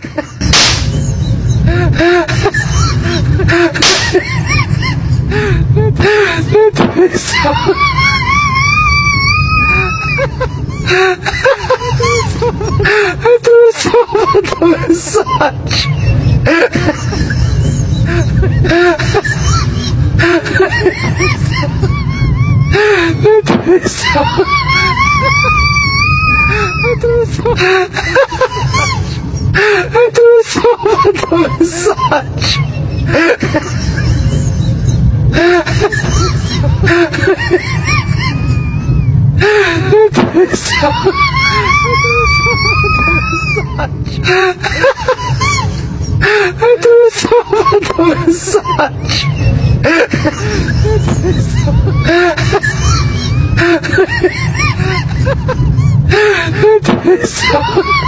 I do so much massage. So massage. I do so much massage. I do so much massage.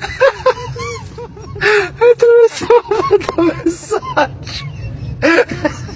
much.